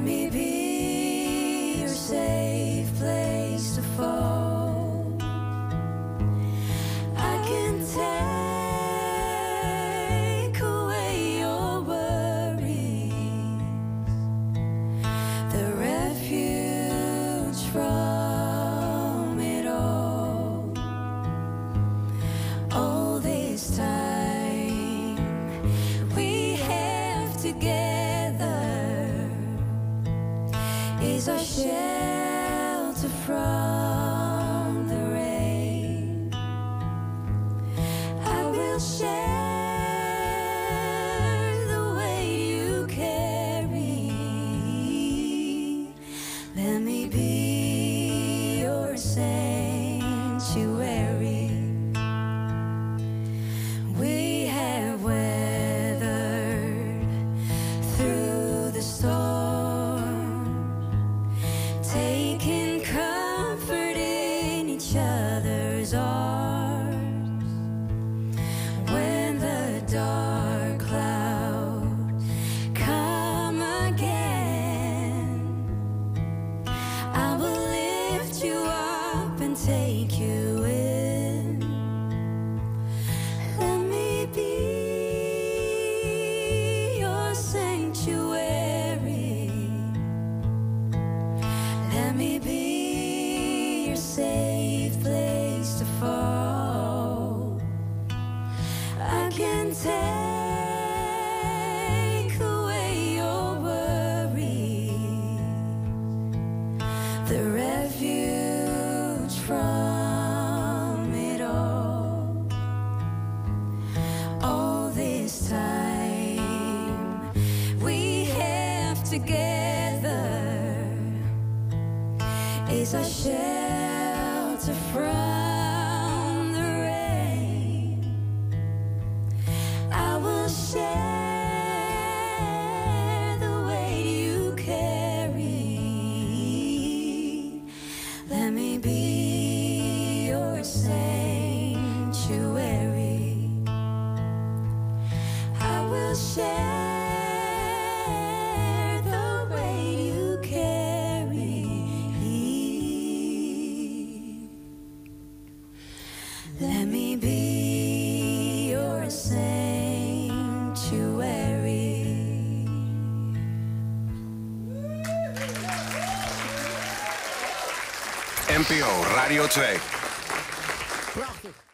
me be He's our shelter from the rain. I will share the you carry. Let me be. together is our shelter from. Radio 2. Prachtig.